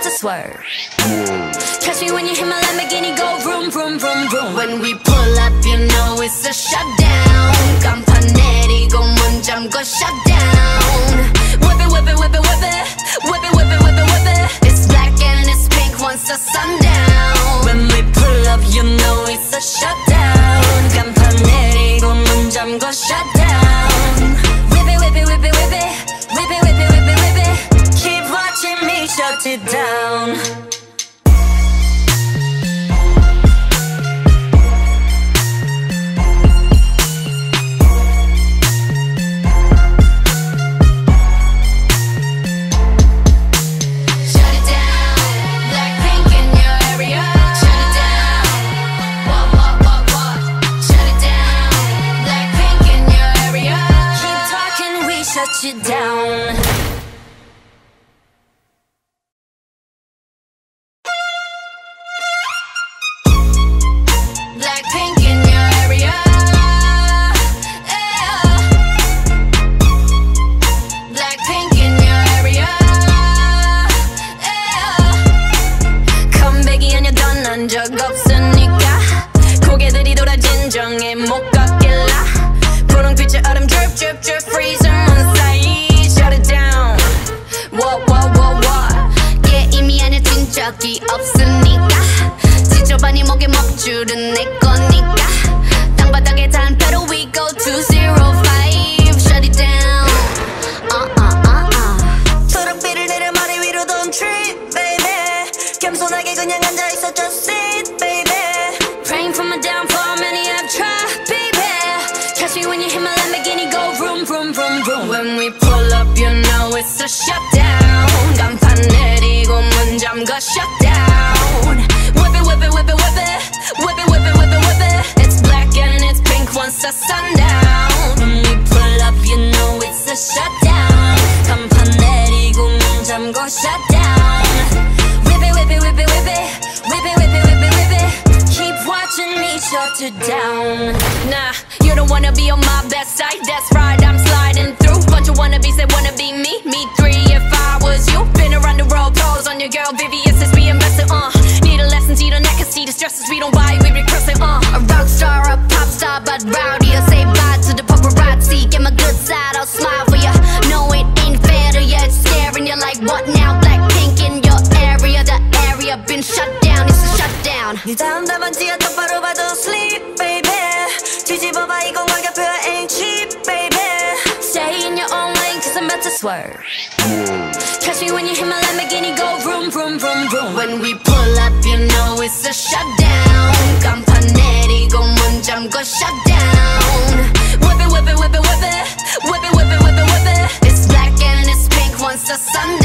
it's a swerve. Catch me when you hit my Lamborghini, go vroom, vroom, vroom, vroom. When we pull up, you know it's a shutdown. 간판내리 고문 잠궈 shutdown. Whip it, whip it, whip it, whip it. Whip it, whip it, whip it, whip it. It's black and it's pink once the sun down. When we pull up, you know it's a shutdown. 간판내리 고문 잠궈 shutdown. shut it down. 벌써 shutdown 간판 내리고 문 잠가 shutdown Whip it, whip it, whip it, whip it Whip it, whip it, whip it, whip it It's black and it's pink once the sun down. When we pull up you know it's a shutdown 간판 내리고 문 잠궈 shutdown Whip it, whip it, whip it, whip it Whip it, whip it, whip it, whip it Keep watching me shut it down Nah, you don't wanna be on my best side, that's right I'm sliding through Bunch of wannabes that wanna be me Swerve. Catch me when you hit my Lamborghini, go vroom, vroom, vroom, vroom. When we pull up, you know it's a shutdown. 간판에 이거 문잠 거 shutdown. Whip it, whip it, whip it, whip it. Whip it, whip it, whip it, whip it. It's black and it's pink once the sun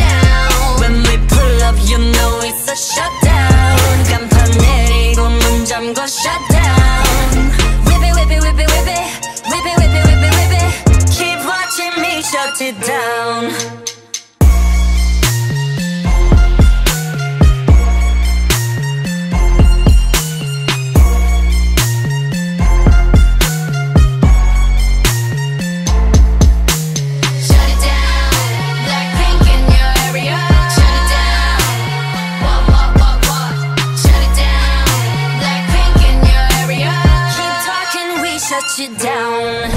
got you down.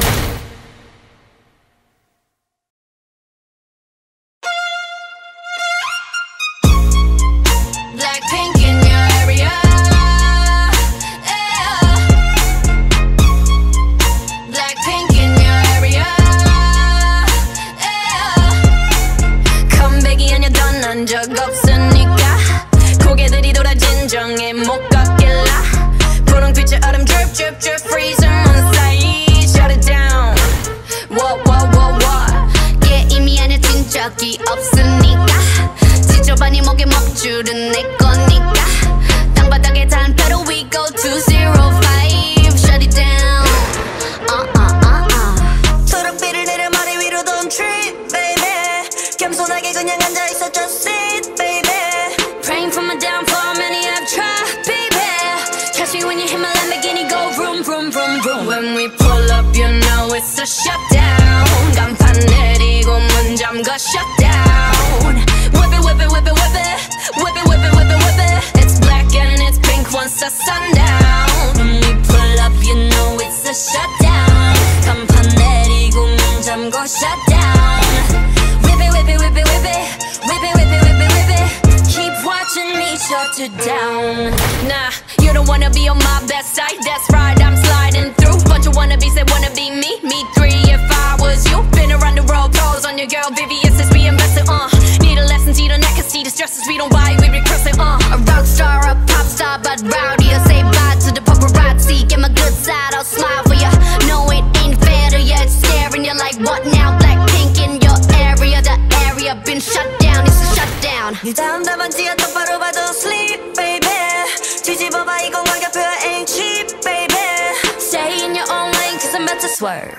Swerve.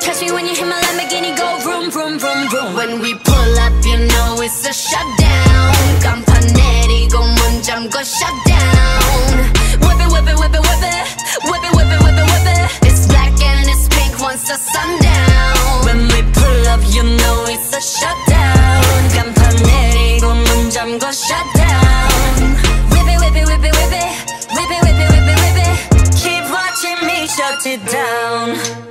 Catch me when you hit my Lamborghini, go vroom, vroom, vroom, vroom. When we pull up, you know it's a shutdown. 간판에 이거 문잠 거 shutdown. Whip it, whip it, whip it, whip it. Whip it, whip it, whip it, whip it. It's black and it's pink once the sun down. When we pull up, you know it's a shutdown. 간판에 이거 문잠 거 shutdown. down.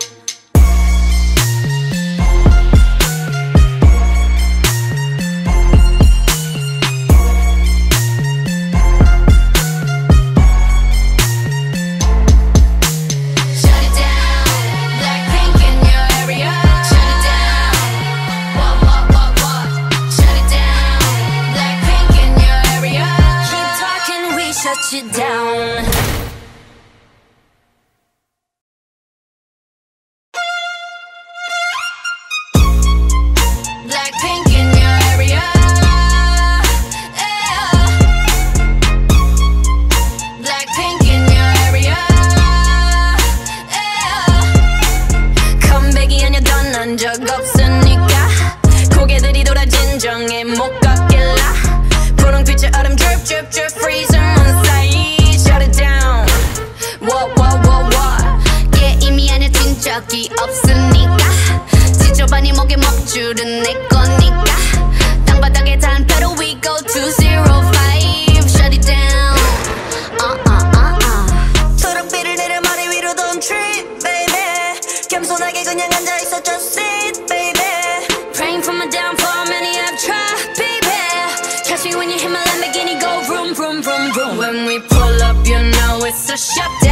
came from a downfall, many have tried, baby. Catch me when you hit my Lamborghini, go vroom, vroom, vroom, vroom. When we pull up, you know it's a shutdown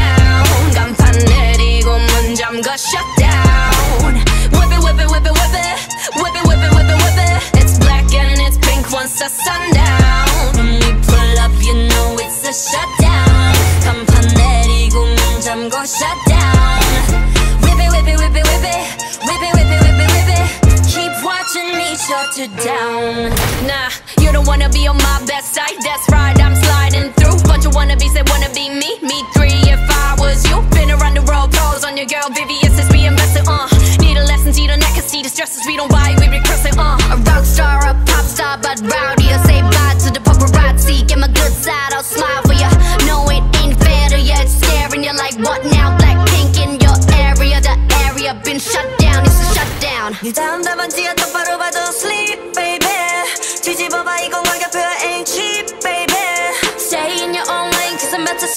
She said, wanna be me, me three if I was you. Been around the world, calls on your girl, VVS's we invested, uh. Need a lesson, see the neck, I see the stresses we don't buy, we regress it, uh. A rock star, a pop star, but rowdy, I'll say bye to the paparazzi. Get my good side, I'll smile for ya. No, it ain't fair to ya, it's scaring ya like what now? Black pink in your area, the area been shut down, it's a shutdown.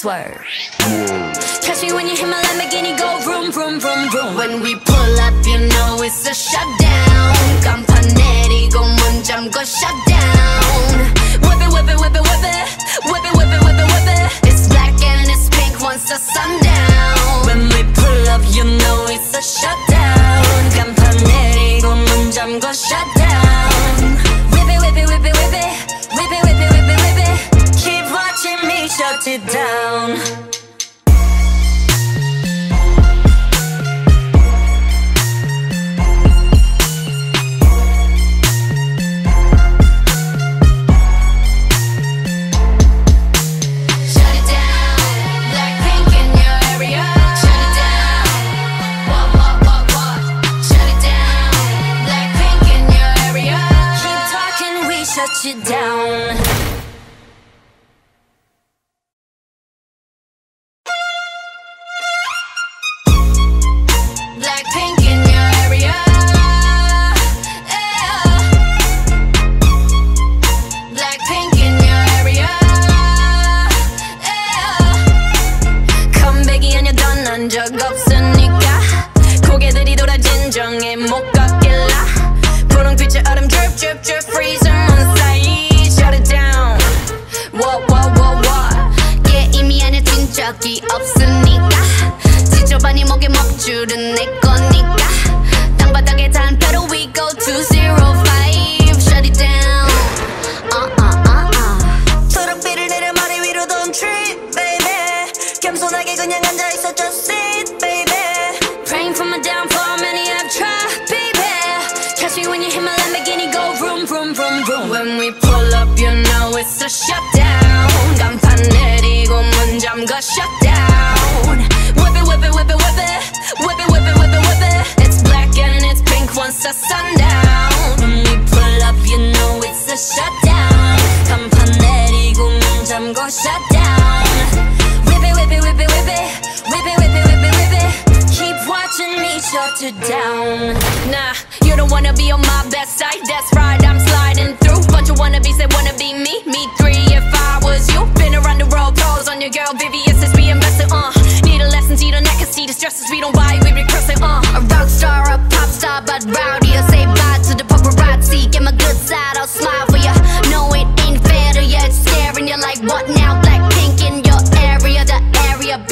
to swerve. Catch me when you hit my Lamborghini go vroom vroom vroom vroom. When we pull up, you know it's a shutdown. 간판 내리고 문 잠궈 shutdown. Whip it, whip it, whip it, whip it, whip it, whip it, whip it, whip it. It's black and it's pink once the sundown. When we pull up, you know it's a shutdown. 간판 내리고 문 잠궈 shutdown. Whip it, whip it, whip it, whip it, whip it, whip it, whip it, whip it. Keep watching me shut it down.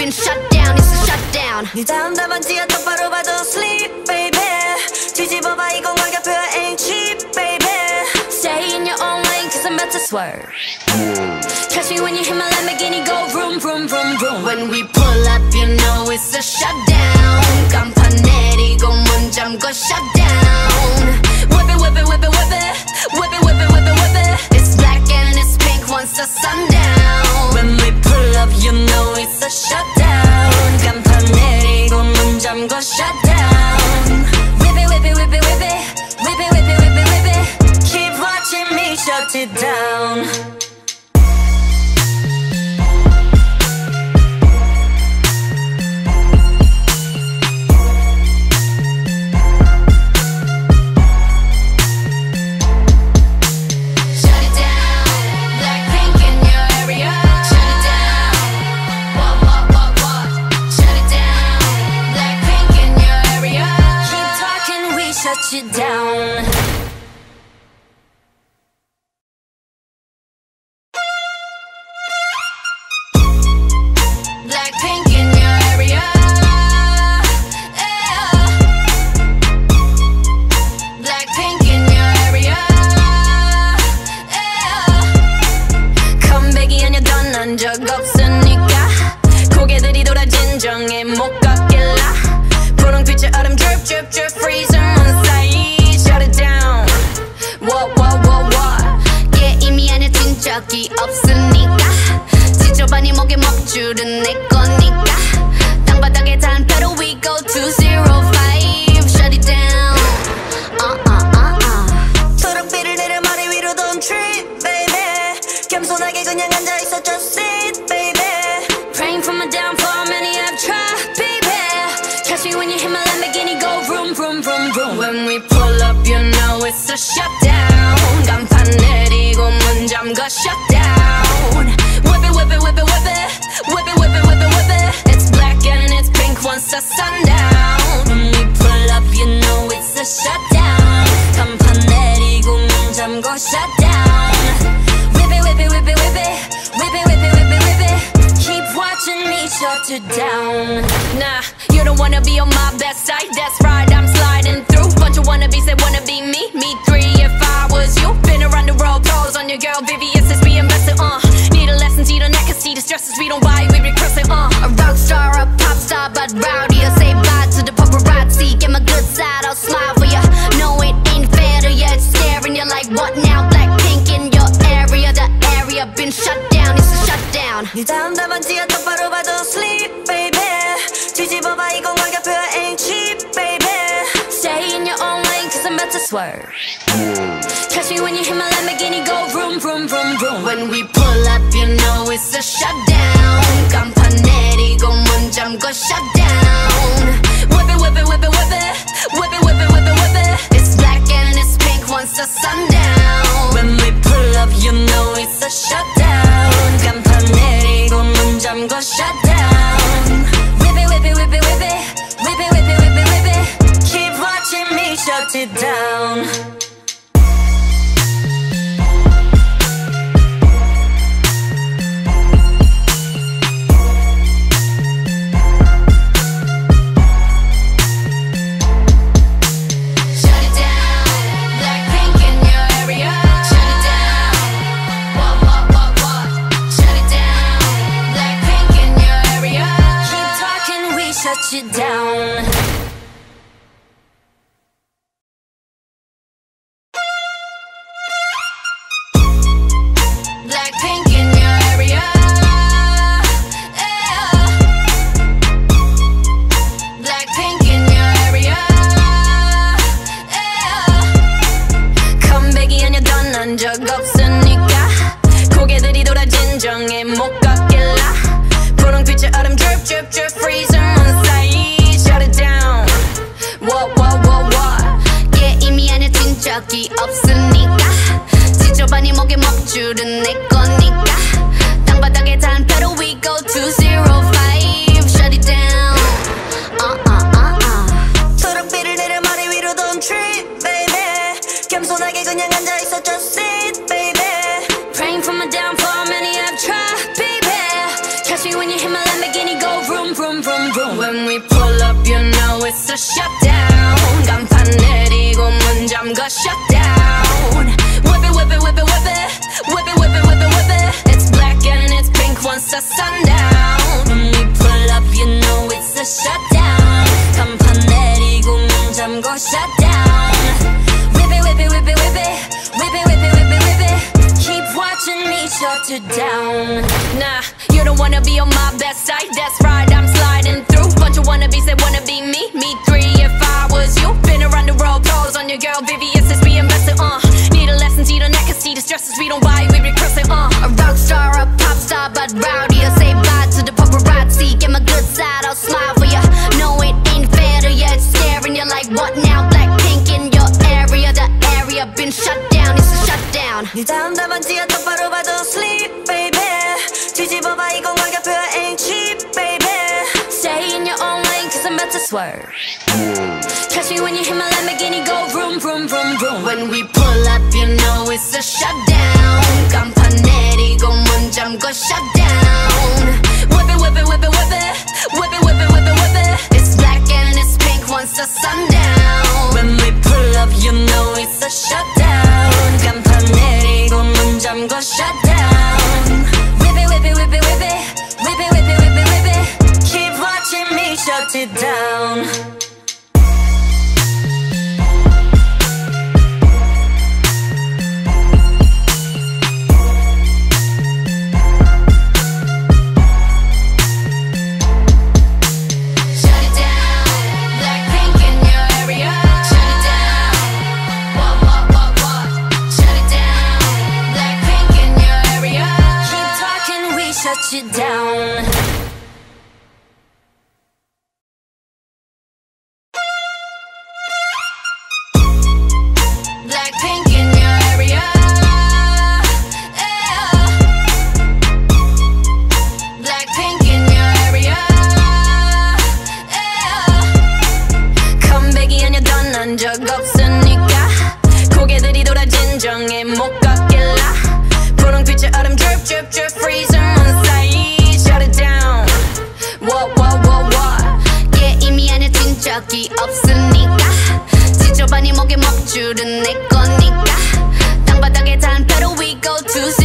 been shut down. It's a shutdown. 네 다음 답안지야 똑바로 봐도 sleep baby 뒤집어봐 이건 가격표야 ain't cheap baby stay in your own lane, cause I'm about to swerve. Catch me when you hit my Lamborghini, go vroom, vroom, vroom, vroom. When we pull up, you know it's a shutdown. 간판 내리고 문 잠궈 shutdown. Whip it, whip it, whip it, whip it, whip it, whip it, whip it, whip it. It's black and it's pink once the sundown. When we pull up, you know it's a shutdown. 잠궈 shutdown. Whip it, whip it, whip it, whip it, whip it, whip it, whip it, whip it. Keep watching me shut it down. 겸손하게 그냥 앉아있어 just sit baby praying for my downfall many have tried baby catch me when you hit my Lamborghini go vroom vroom vroom vroom when we pull up you know it's a shutdown They wanna be me? Swerve. Catch me when you hit my Lamborghini, go vroom, vroom, vroom, vroom. When we pull up, you know it's a shutdown. 간판에 이거 문잠 go shut down. Whip it, whip it, whip it, whip it. Whip it, whip it, whip it, whip it. It's black and it's pink once the sun Swerve. Catch me when you hit my Lamborghini, go vroom, vroom, vroom, vroom. When we pull up, you know it's a shutdown. 간판에 이거 문잠 go shut down. Whip it, whip it, whip it, whip it. Whip it, whip it, whip it, whip it. It's black and it's pink once the sun down. When we pull up, you know it's a shutdown. 간판에 이거 문잠 go shut down. down.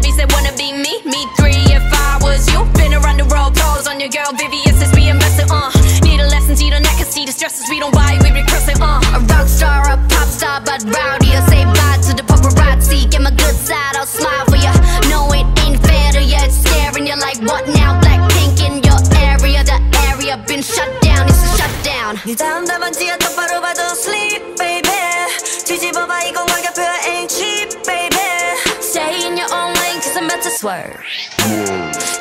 wannabes that wanna be me Me three if I was you Been around the world, pose on your girl VVS is reinvested, uh Need a lesson, see the neck, see the stresses We don't buy, we regressing, uh A rock star, a pop star, but rowdy. I say bye to the paparazzi. Get my good side, I'll smile for ya. No, it ain't fair to ya. It's scaring you like what now? Blackpink in your area. The area been shut down. It's a shutdown. swerve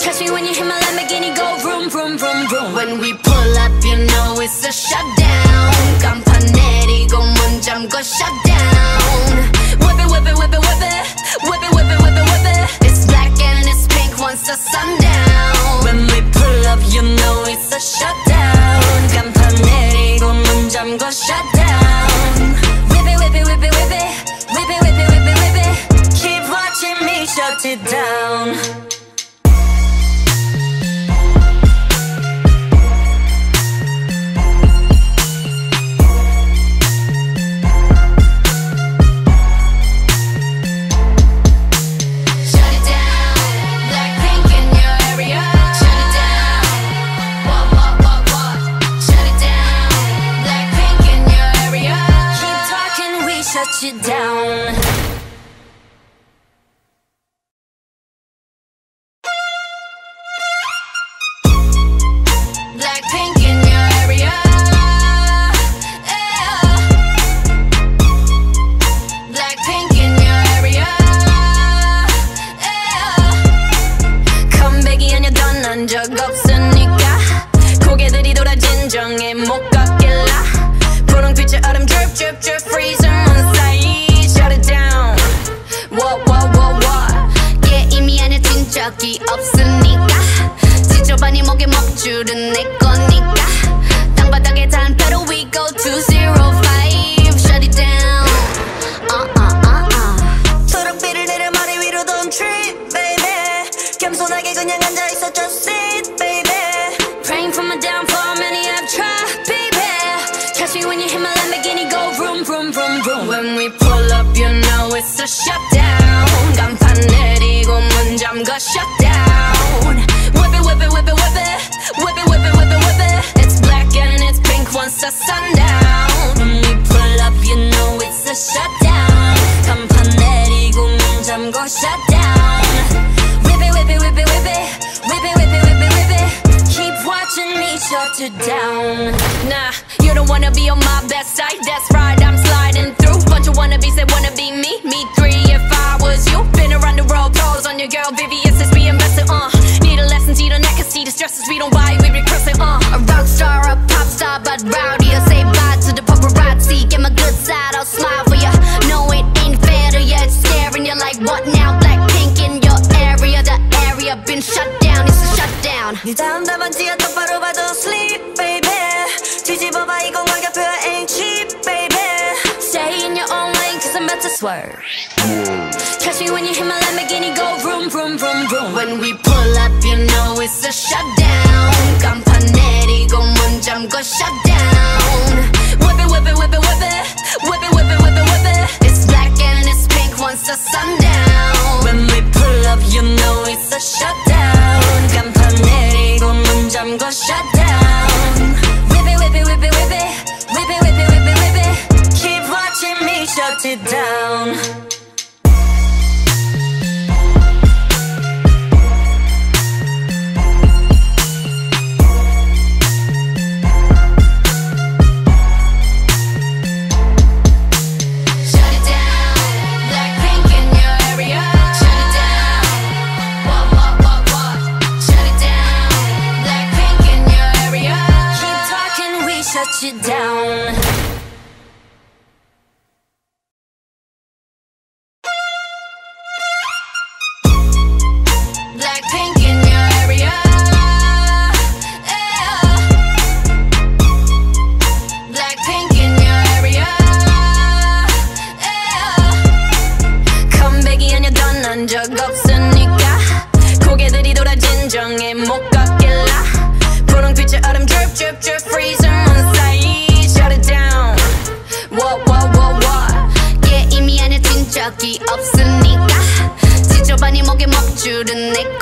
Catch me when you hit my Lamborghini go vroom vroom vroom vroom When we pull up you know it's a shutdown 간판 내리고 문 잠궈 shutdown Whip it whip it whip it whip it Whip it whip it whip it whip it It's black and it's pink once the sundown When we pull up you know it's a shutdown 간판 내리고 문 잠궈 shutdown the neck, see the stresses we don't buy, we regressing, uh. A rock star, a pop star, but rowdy. I say bye to the paparazzi. Get my good side, I'll smile for ya. No, it ain't fair to ya. It's scaring you like what now? Blackpink in your area. The area been shut down. It's a shutdown. 네 다음 답안지야 똑바로 봐도 sleep baby 뒤집어봐 이건 가격표야 ain't cheap baby Stay in your own lane, cause I'm about to swerve. vroom, vroom, vroom. When we pull up, you know it's a shutdown. 간판 내리고 문 잠궈 shutdown. Whip it, whip it, whip it, whip it. Whip it, whip it, whip it, whip it. It's black and it's pink once the sundown. the nick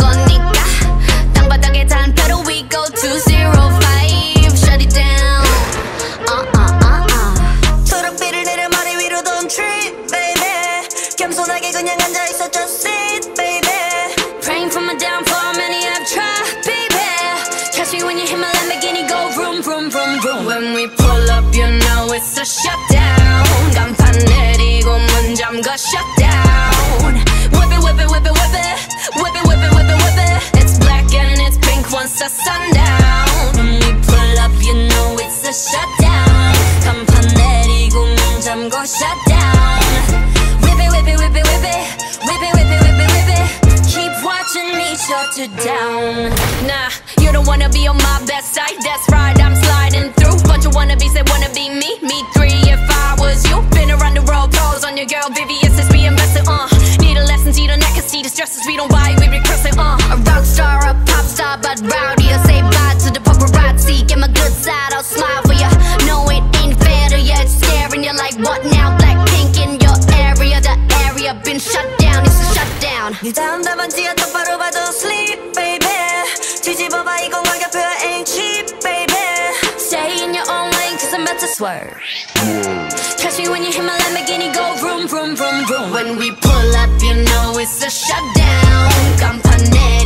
Catch me when you hear my Lamborghini go vroom, vroom, vroom, vroom. When we pull up, you know it's a shutdown. 간판에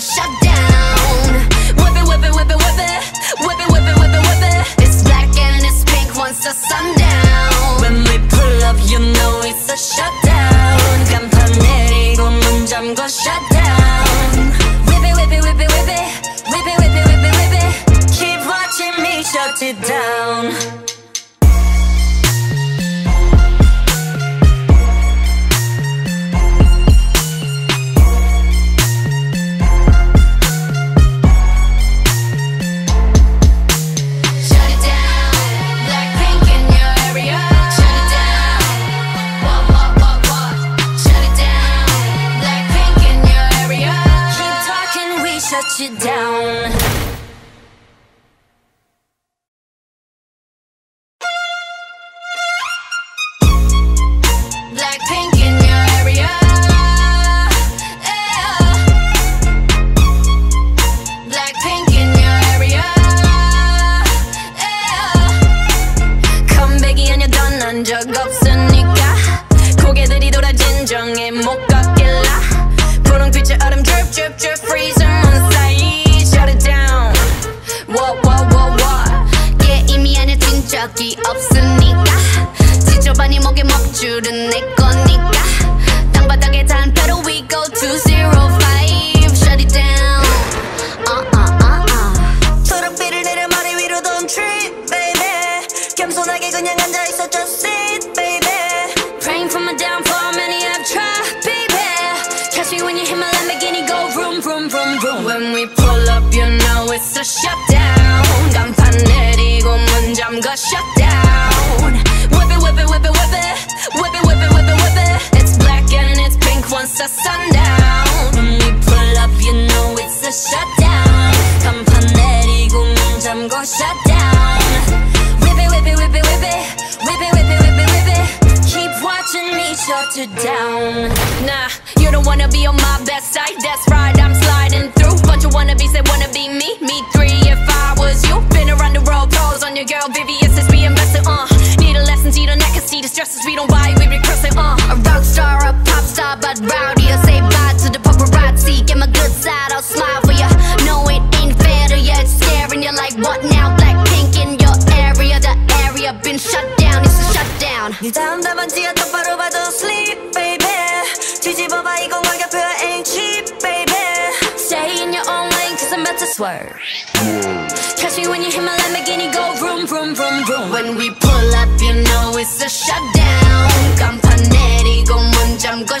shutdown.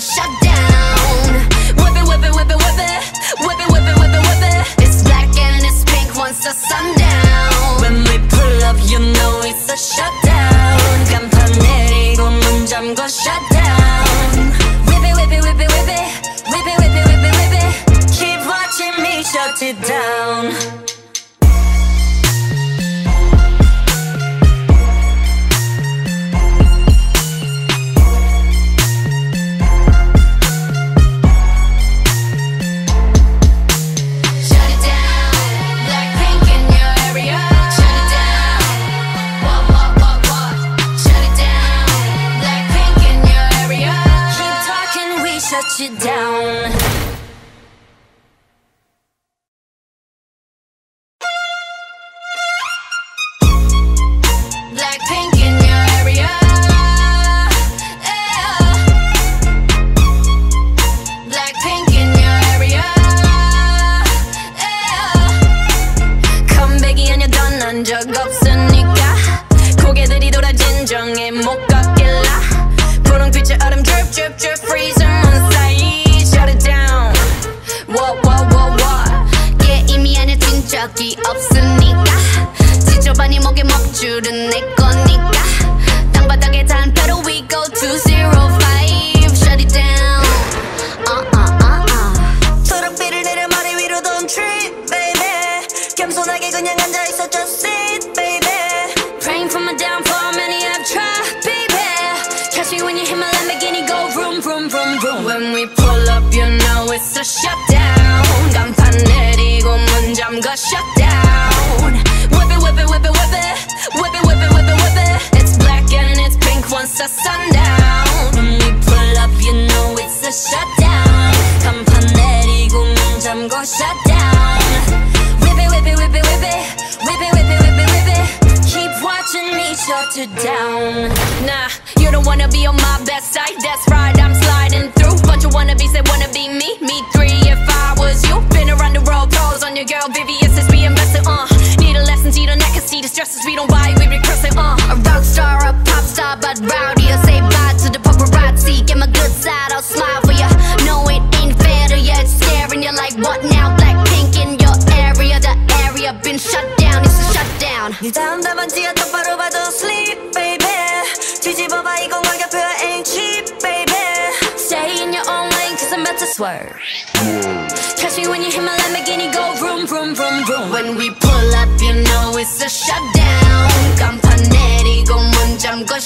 shut down.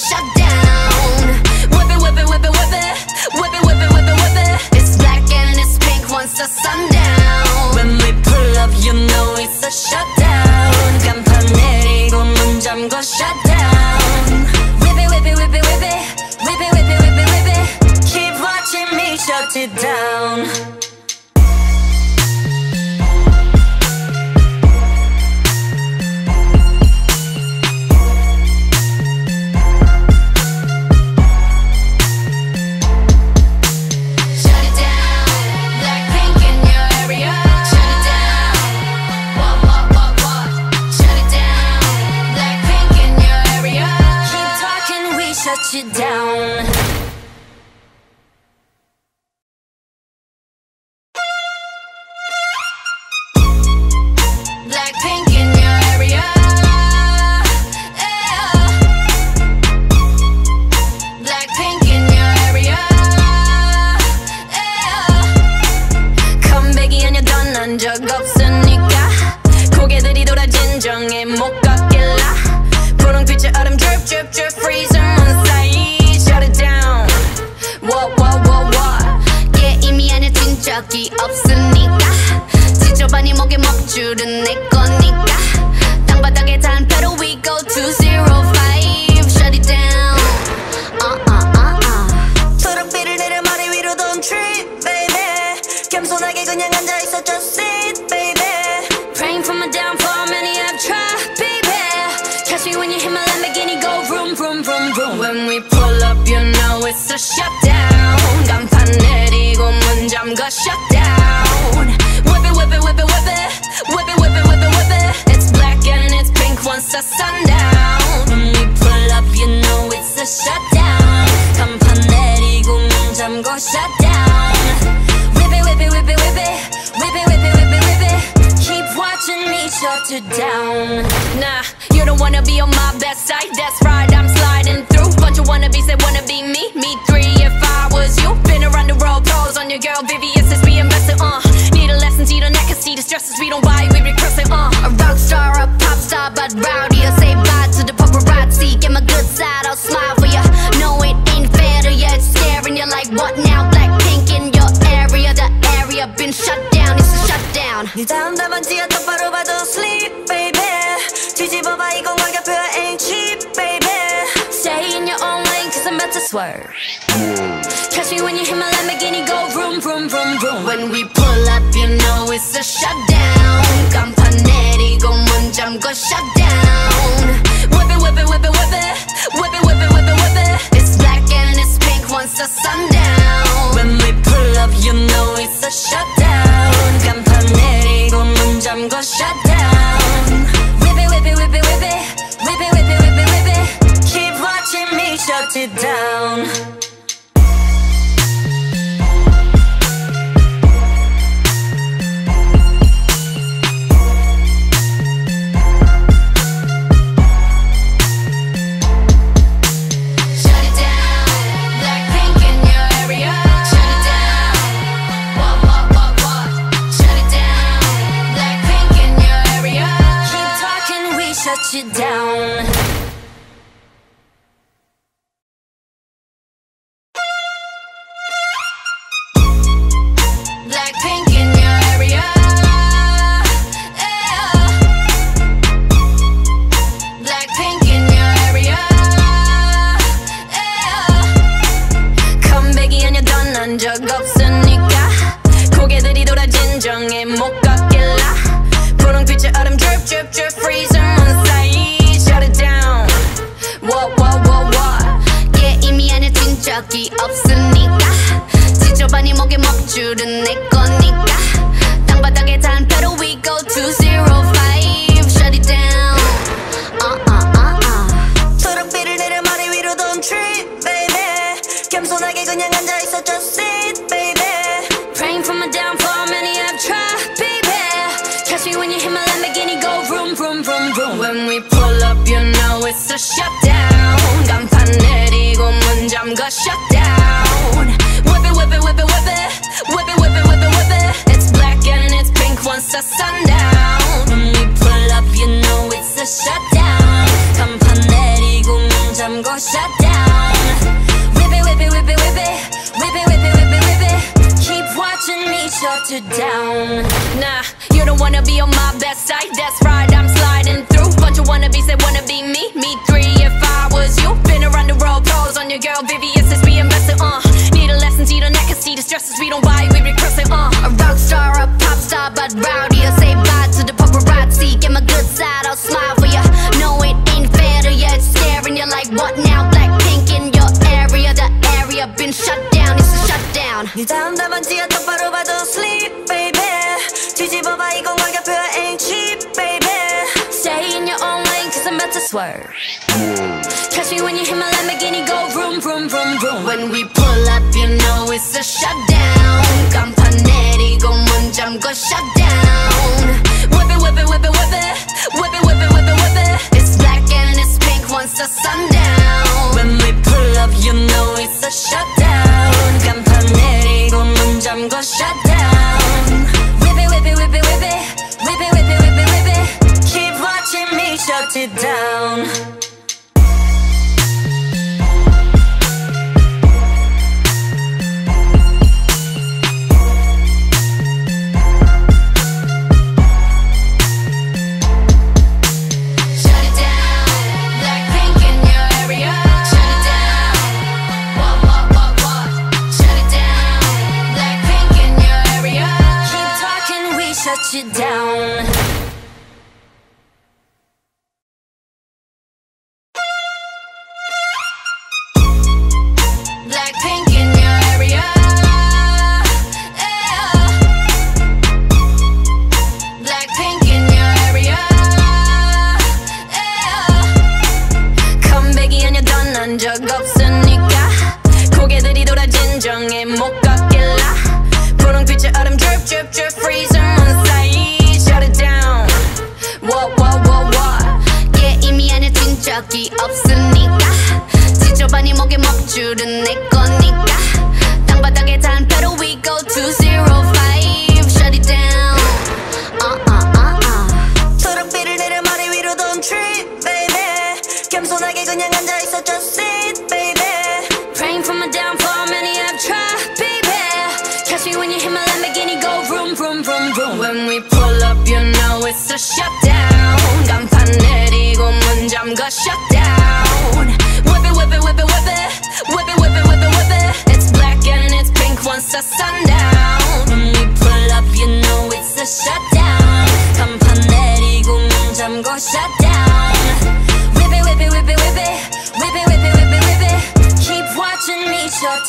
shut down. Whip it, whip it, whip it, whip it. Whip it, whip it, whip it, whip it. It's black and it's pink once the sundown. When we pull up, you know it's a shutdown. 간판 내리고 문 잠궈 shut down. Whip it, whip it, whip Keep watching me shut it down. wanna be on my best side, that's right, I'm sliding through. Bunch of wannabes say wanna be me, me three if I was you. Been around the world, calls on your girl, VVS's we invested, uh. Need a lesson, see the neck, I see the stresses, we don't buy, we be cursing. uh. A rock star, a pop star, but rowdy, I say bye to the paparazzi. Get my good side, I'll smile for ya. No, it ain't fair to ya, it's scaring ya like what now? Black pink in your area, the area been shut down, it's a shutdown. 네 다음 답안지가 똑바로 봐도 sleeping. swerve Catch me when you hit my Lamborghini go vroom vroom vroom vroom When we pull up, you know it's a shutdown. 간판 내리고 문 잠궈 shutdown. Whip it whip it whip it whip it Whip it whip it whip it whip it It's black and it's pink once the sundown. When we pull up you know it's a shutdown 간판 내리고 문 잠궈 shutdown Whip it whip it whip it whip it Whip it whip it whip it whip it Keep watching me shut it down 못 걷길라 분홍 빛의 얼음 drip drip drip freeze on side shut it down what what what what 게임이 아니야 진적이 없으니까 지저분한 이 목에 먹줄은 내 거니까 땅바닥에 단패로 we go to zero five shut it down uh uh uh uh 초록빛을 내려 머리 위로 don't trip baby 겸손하게 그냥 앉아있어 just sit know shut a wannabes that wanna be me. Me three if I was you. Been around the world, pros on your girl, VVS's we invested. Uh, need a lesson, see the neck, can see the stresses we don't buy, we regressing. Uh, A rock star, a pop star, but rowdy. I say bye to the paparazzi. Get my good side, I'll smile for ya. No, it ain't fair to ya. It's staring you like what now? Black pink in your area. The area been shut down. It's a shutdown. swerve. Catch me when you hit my Lamborghini, go vroom, vroom, vroom, vroom. When we pull up, you know it's a shutdown. 간판 내리고 문 잠궈 shutdown. Whip it, whip it, whip it, whip it. Whip it, whip it, whip it, whip it. It's black and it's pink once the sundown.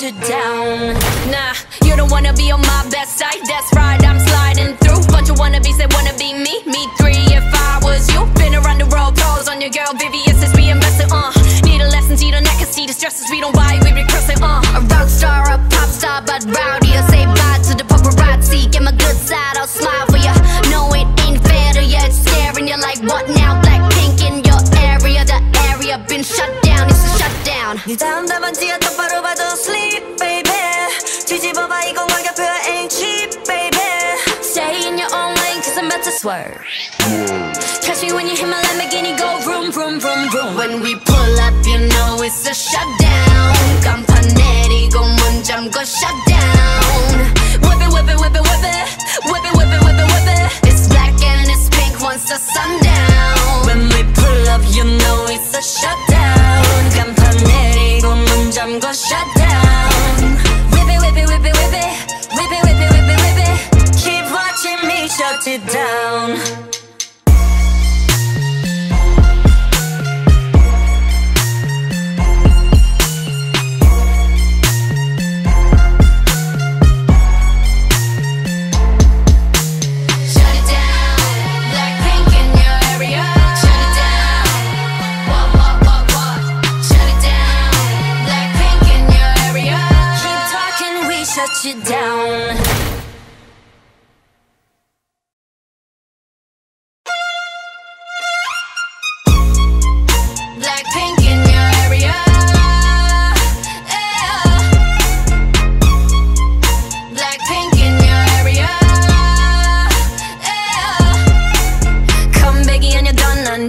It down. Nah, you don't wanna be on my best side. That's right, I'm sliding through. Bunch of wannabes that wanna be me about to swerve Catch me when you hit my Lamborghini go vroom vroom vroom vroom When we pull up you know it's a shutdown 간판 내리고 문 잠궈 shutdown Whip it whip it whip it whip it Whip it whip it whip it whip it It's black and it's pink once the sundown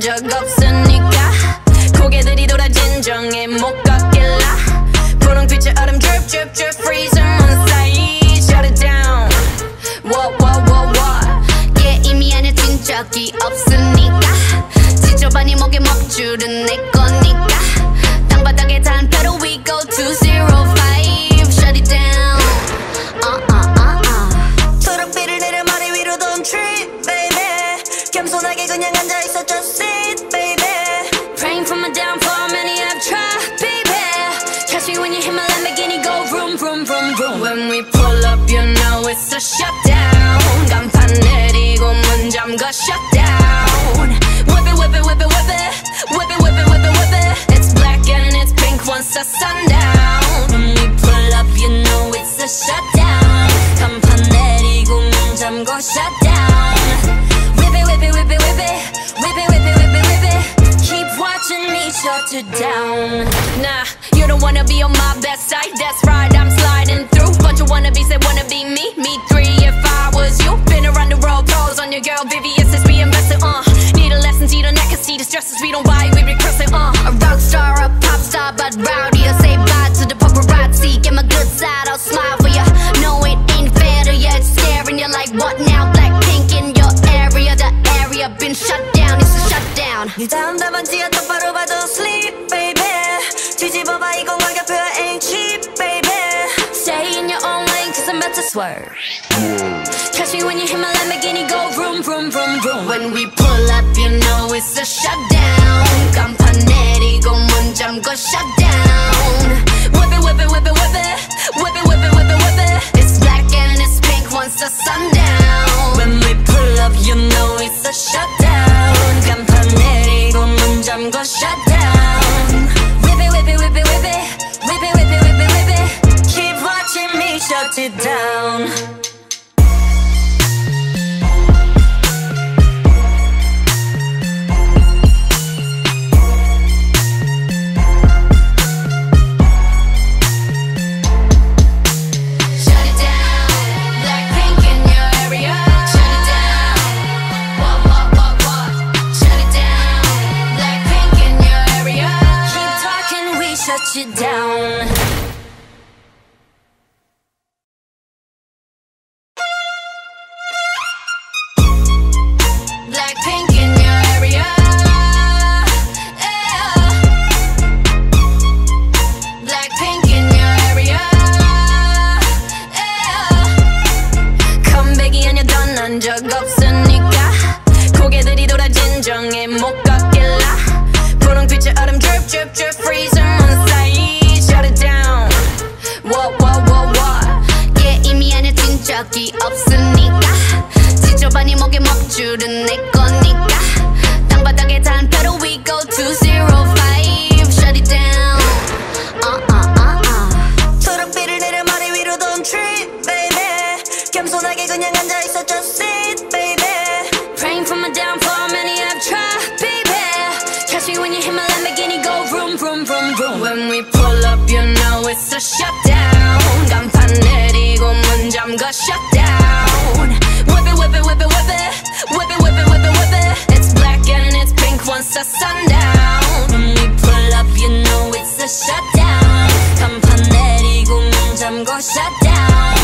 적 없으니까 고개들이 돌아 진정해 못 걷길라 분홍 빛의 얼음 drip drip drip freeze on side shut it down what what what what 게임이 아니야 진적이 없으니까 지저분이 목에 먹줄은 내거 know it's a shutdown. 간판 내리고 문 잠가 shutdown. Whip it, whip it, whip it, whip it. Whip it, whip it, whip it, whip it. It's black and it's pink once the sundown. When we pull up, you know it's a shutdown. 간판 내리고 문 잠가 shutdown. Whip it, whip it, whip it, whip it. Whip it, whip it, whip it, whip it. Keep watching me shut it down. Nah, you don't wanna be on my best side. That's right, I'm sliding through. Bunch of wannabes that wanna be me. about to swerve. Catch me when you hit my Lamborghini, go vroom, vroom, vroom, vroom. When we pull up, you know it's a shutdown. 간판 내리고 문 잠궈 shutdown. Go shut down.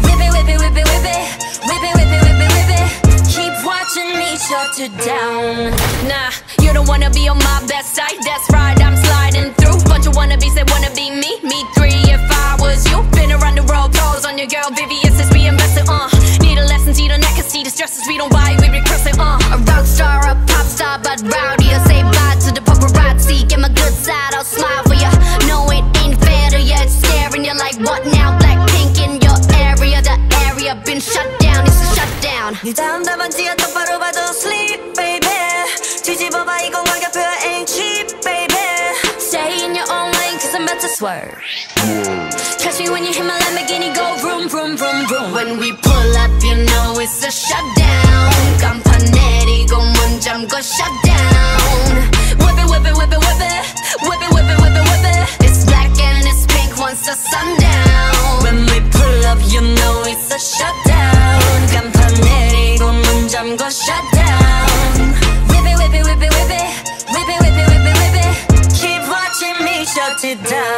Whip it, whip it, whip it, whip it. Whip it, whip it, whip it, whip it. Keep watching me shut you down. Nah, you don't wanna be on my best side. That's right, I'm sliding through. Bunch of wannabes that wanna be me. Me three if I was you. Been around the world, calls on your girl VVS's we invested, uh. Need a lesson, see the neck, see the stresses. We don't buy, we regress it, uh. A rock star, a pop star, but round 네 다음 답안지가 똑바로 봐도 sleep baby. 뒤집어봐 이건 가격표 ain't cheap baby. Stay in your own lane cause I'm about to swerve. Catch me when you hit my Lamborghini go vroom vroom vroom vroom. When we pull up you know it's a shutdown. 깜판 내리고 문 잠궈 shutdown. Whip it whip it whip it whip it. Whip it whip it whip it whip it. It's black and it's pink once the sundown When we pull up you know it's a shutdown shut down. Whip it, whip it, whip it, whip it. Whip it, whip it, whip it, whip it. Keep watching me shut it down.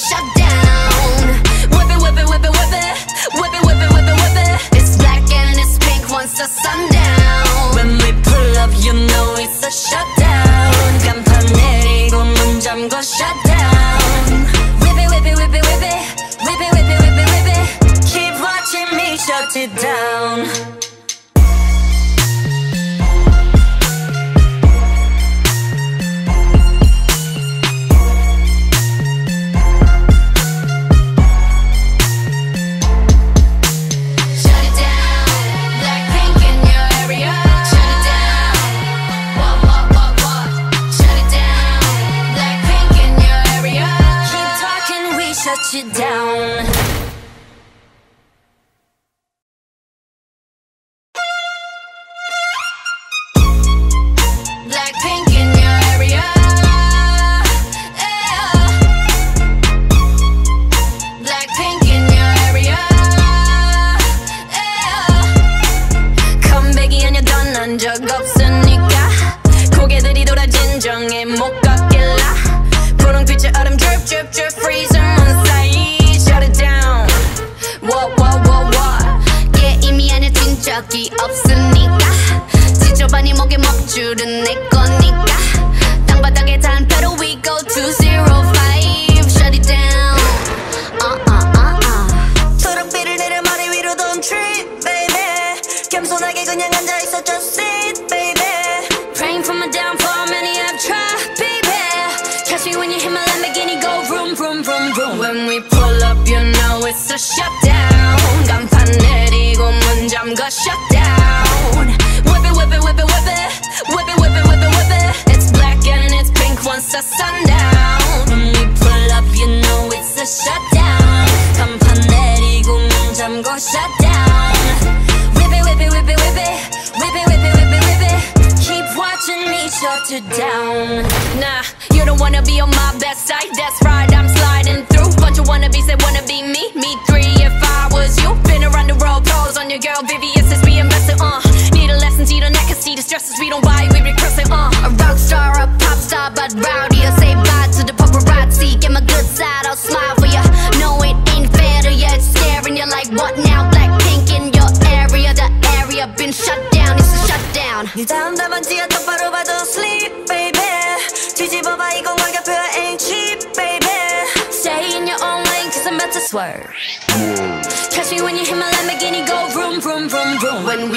shut down.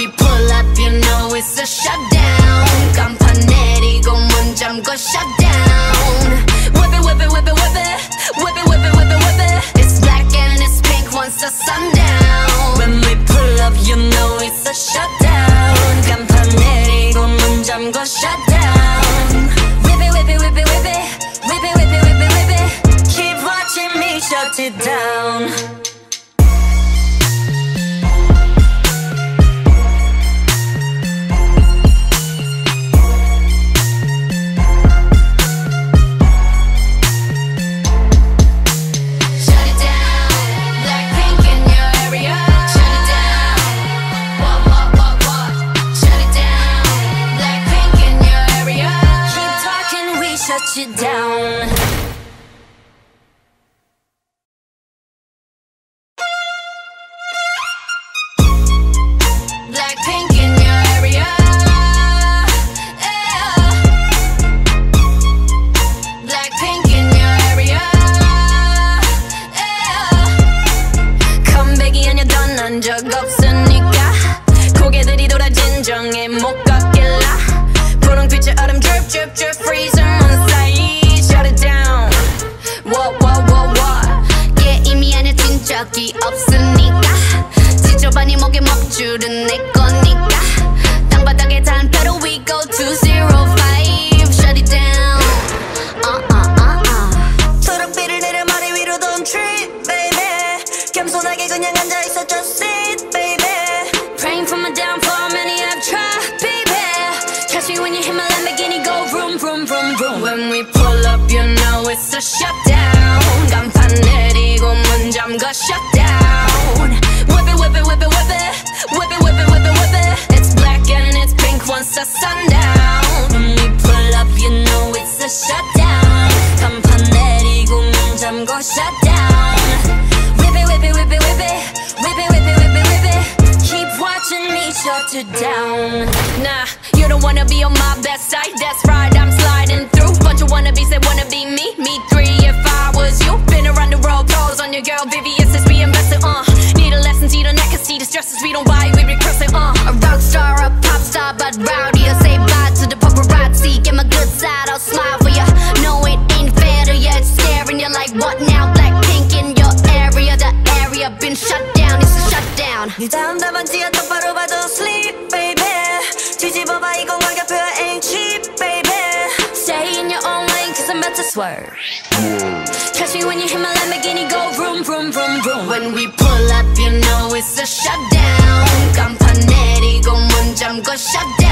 we pull up, you know it's a shutdown. 간판 내리고 shutdown. Whip it, whip it, whip it, whip it. Whip it, whip it, whip it, whip it. It's black and it's pink once the sundown. When we pull up, you know it's a shutdown. 간판 내리고 shutdown. Whip it, whip it, whip it, whip it. Whip it, whip it, whip it, whip it. Keep watching me shut it down. shut shut down.